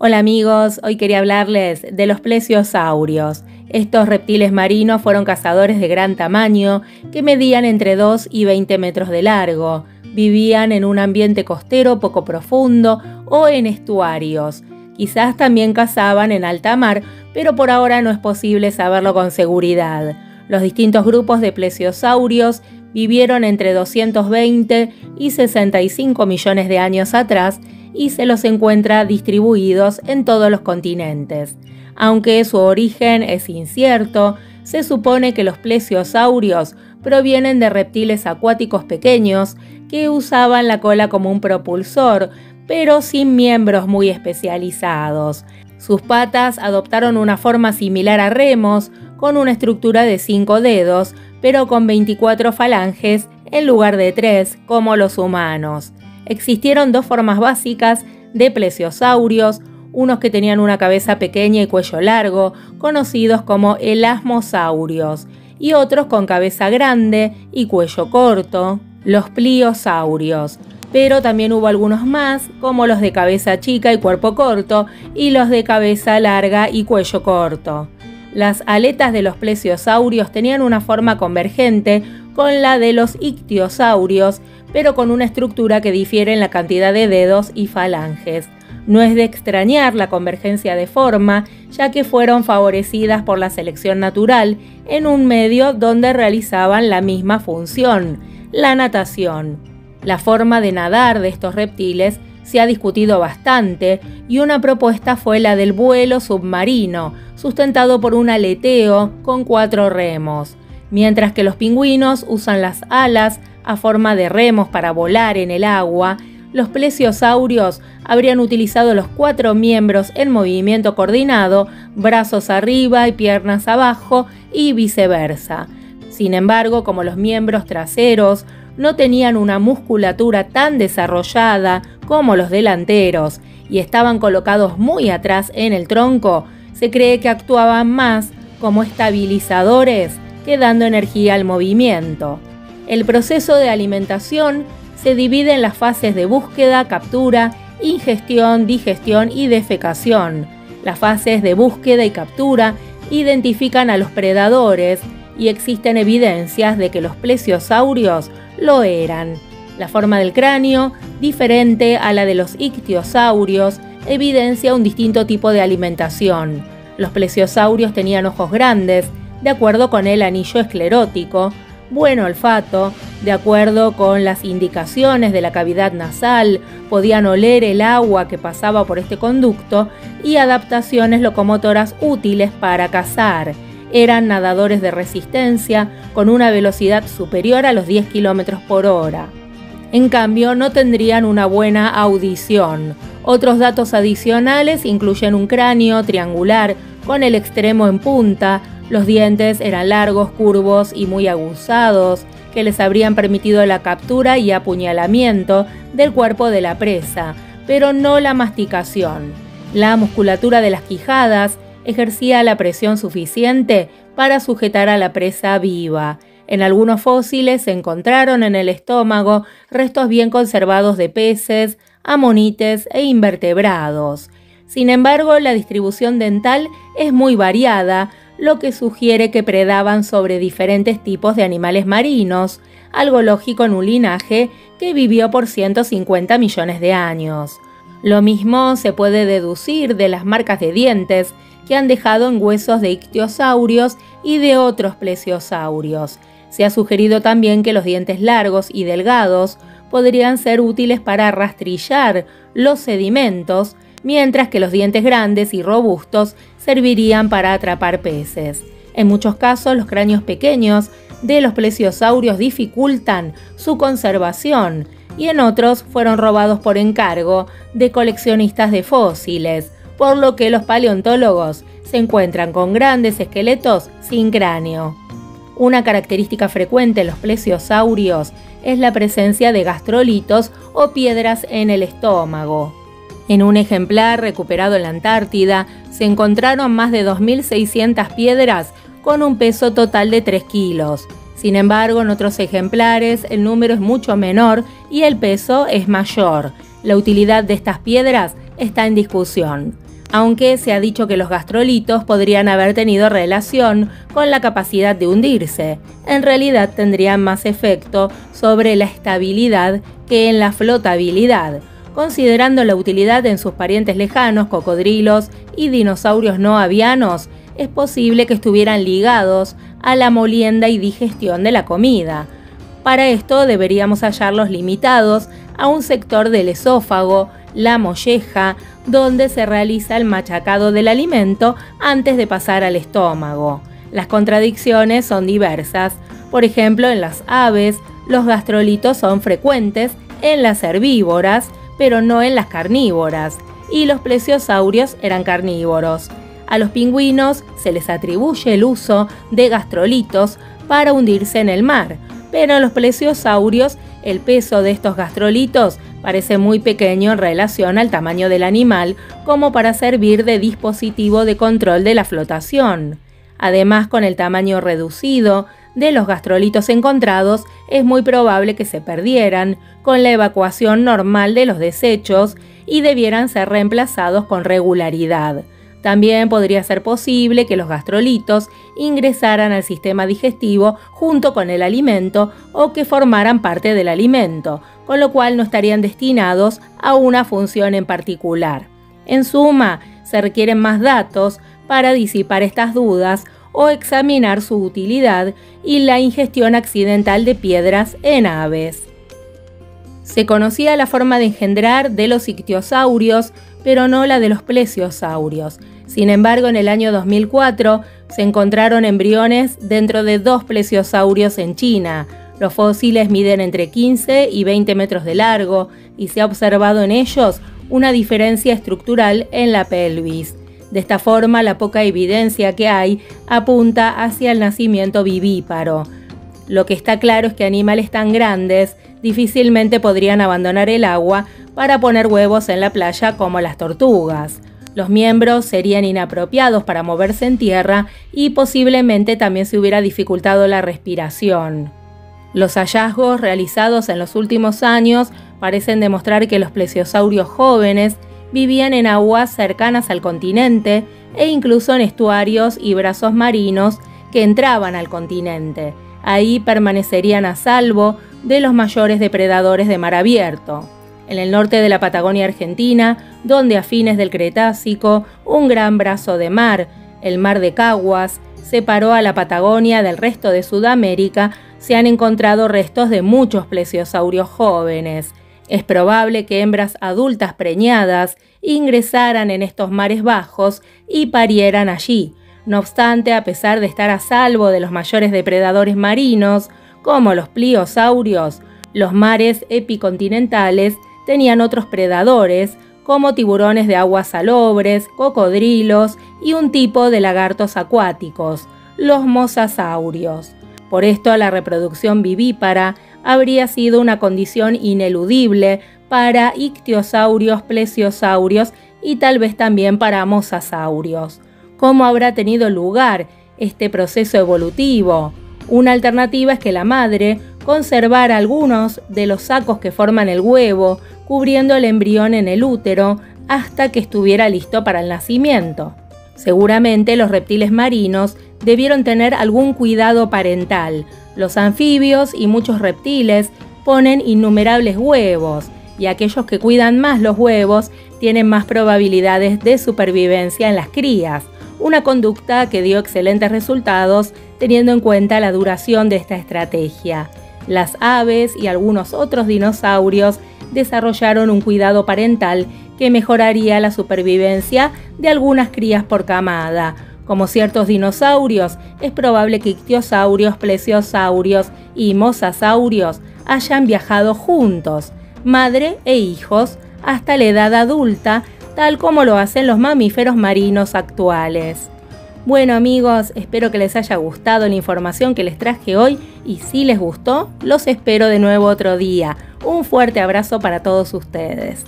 Hola amigos, hoy quería hablarles de los plesiosaurios. Estos reptiles marinos fueron cazadores de gran tamaño que medían entre 2 y 20 metros de largo. Vivían en un ambiente costero poco profundo o en estuarios. Quizás también cazaban en alta mar, pero por ahora no es posible saberlo con seguridad. Los distintos grupos de plesiosaurios vivieron entre 220 y 65 millones de años atrás y se los encuentra distribuidos en todos los continentes. Aunque su origen es incierto, se supone que los plesiosaurios provienen de reptiles acuáticos pequeños que usaban la cola como un propulsor, pero sin miembros muy especializados. Sus patas adoptaron una forma similar a remos, con una estructura de cinco dedos, pero con 24 falanges en lugar de tres, como los humanos existieron dos formas básicas de plesiosaurios, unos que tenían una cabeza pequeña y cuello largo, conocidos como elasmosaurios, y otros con cabeza grande y cuello corto, los pliosaurios. Pero también hubo algunos más, como los de cabeza chica y cuerpo corto, y los de cabeza larga y cuello corto. Las aletas de los plesiosaurios tenían una forma convergente con la de los ictiosaurios, pero con una estructura que difiere en la cantidad de dedos y falanges. No es de extrañar la convergencia de forma, ya que fueron favorecidas por la selección natural en un medio donde realizaban la misma función, la natación. La forma de nadar de estos reptiles se ha discutido bastante y una propuesta fue la del vuelo submarino, sustentado por un aleteo con cuatro remos. Mientras que los pingüinos usan las alas a forma de remos para volar en el agua, los plesiosaurios habrían utilizado los cuatro miembros en movimiento coordinado, brazos arriba y piernas abajo y viceversa. Sin embargo, como los miembros traseros no tenían una musculatura tan desarrollada como los delanteros y estaban colocados muy atrás en el tronco, se cree que actuaban más como estabilizadores que dando energía al movimiento. El proceso de alimentación se divide en las fases de búsqueda, captura, ingestión, digestión y defecación. Las fases de búsqueda y captura identifican a los predadores y existen evidencias de que los plesiosaurios lo eran. La forma del cráneo, diferente a la de los ictiosaurios, evidencia un distinto tipo de alimentación. Los plesiosaurios tenían ojos grandes, de acuerdo con el anillo esclerótico, buen olfato, de acuerdo con las indicaciones de la cavidad nasal, podían oler el agua que pasaba por este conducto y adaptaciones locomotoras útiles para cazar. Eran nadadores de resistencia con una velocidad superior a los 10 km por hora. En cambio, no tendrían una buena audición. Otros datos adicionales incluyen un cráneo triangular con el extremo en punta, los dientes eran largos, curvos y muy aguzados, que les habrían permitido la captura y apuñalamiento del cuerpo de la presa, pero no la masticación. La musculatura de las quijadas ejercía la presión suficiente para sujetar a la presa viva. En algunos fósiles se encontraron en el estómago restos bien conservados de peces, amonites e invertebrados. Sin embargo, la distribución dental es muy variada, lo que sugiere que predaban sobre diferentes tipos de animales marinos, algo lógico en un linaje que vivió por 150 millones de años. Lo mismo se puede deducir de las marcas de dientes que han dejado en huesos de ictiosaurios y de otros plesiosaurios. Se ha sugerido también que los dientes largos y delgados podrían ser útiles para rastrillar los sedimentos mientras que los dientes grandes y robustos servirían para atrapar peces. En muchos casos, los cráneos pequeños de los plesiosaurios dificultan su conservación y en otros fueron robados por encargo de coleccionistas de fósiles, por lo que los paleontólogos se encuentran con grandes esqueletos sin cráneo. Una característica frecuente en los plesiosaurios es la presencia de gastrolitos o piedras en el estómago. En un ejemplar recuperado en la Antártida se encontraron más de 2.600 piedras con un peso total de 3 kilos. Sin embargo, en otros ejemplares el número es mucho menor y el peso es mayor. La utilidad de estas piedras está en discusión. aunque se ha dicho que los gastrolitos podrían haber tenido relación con la capacidad de hundirse. En realidad tendrían más efecto sobre la estabilidad que en la flotabilidad, considerando la utilidad en sus parientes lejanos, cocodrilos y dinosaurios no avianos, es posible que estuvieran ligados a la molienda y digestión de la comida. Para esto deberíamos hallarlos limitados a un sector del esófago, la molleja, donde se realiza el machacado del alimento antes de pasar al estómago. Las contradicciones son diversas. Por ejemplo, en las aves, los gastrolitos son frecuentes en las herbívoras, pero no en las carnívoras, y los plesiosaurios eran carnívoros. A los pingüinos se les atribuye el uso de gastrolitos para hundirse en el mar, pero en los plesiosaurios el peso de estos gastrolitos parece muy pequeño en relación al tamaño del animal como para servir de dispositivo de control de la flotación. Además, con el tamaño reducido de los gastrolitos encontrados, es muy probable que se perdieran con la evacuación normal de los desechos y debieran ser reemplazados con regularidad. También podría ser posible que los gastrolitos ingresaran al sistema digestivo junto con el alimento o que formaran parte del alimento, con lo cual no estarían destinados a una función en particular. En suma, se requieren más datos para disipar estas dudas o examinar su utilidad y la ingestión accidental de piedras en aves. Se conocía la forma de engendrar de los ictiosaurios, pero no la de los plesiosaurios. Sin embargo, en el año 2004 se encontraron embriones dentro de dos plesiosaurios en China. Los fósiles miden entre 15 y 20 metros de largo y se ha observado en ellos una diferencia estructural en la pelvis. De esta forma, la poca evidencia que hay apunta hacia el nacimiento vivíparo. Lo que está claro es que animales tan grandes difícilmente podrían abandonar el agua para poner huevos en la playa como las tortugas. Los miembros serían inapropiados para moverse en tierra y posiblemente también se hubiera dificultado la respiración. Los hallazgos realizados en los últimos años parecen demostrar que los plesiosaurios jóvenes vivían en aguas cercanas al continente e incluso en estuarios y brazos marinos que entraban al continente. Ahí permanecerían a salvo de los mayores depredadores de mar abierto. En el norte de la Patagonia Argentina, donde a fines del Cretácico un gran brazo de mar, el mar de Caguas, separó a la Patagonia del resto de Sudamérica, se han encontrado restos de muchos plesiosaurios jóvenes. Es probable que hembras adultas preñadas ingresaran en estos mares bajos y parieran allí. No obstante, a pesar de estar a salvo de los mayores depredadores marinos, como los pliosaurios, los mares epicontinentales tenían otros predadores, como tiburones de aguas salobres, cocodrilos y un tipo de lagartos acuáticos, los mosasaurios. Por esto la reproducción vivípara habría sido una condición ineludible para ictiosaurios, plesiosaurios y tal vez también para mosasaurios. ¿Cómo habrá tenido lugar este proceso evolutivo? Una alternativa es que la madre conservara algunos de los sacos que forman el huevo, cubriendo el embrión en el útero hasta que estuviera listo para el nacimiento. Seguramente los reptiles marinos debieron tener algún cuidado parental. Los anfibios y muchos reptiles ponen innumerables huevos, y aquellos que cuidan más los huevos tienen más probabilidades de supervivencia en las crías, una conducta que dio excelentes resultados teniendo en cuenta la duración de esta estrategia. Las aves y algunos otros dinosaurios desarrollaron un cuidado parental que mejoraría la supervivencia de algunas crías por camada. Como ciertos dinosaurios, es probable que ictiosaurios, plesiosaurios y mosasaurios hayan viajado juntos, madre e hijos, hasta la edad adulta, tal como lo hacen los mamíferos marinos actuales. Bueno amigos, espero que les haya gustado la información que les traje hoy y si les gustó, los espero de nuevo otro día. Un fuerte abrazo para todos ustedes.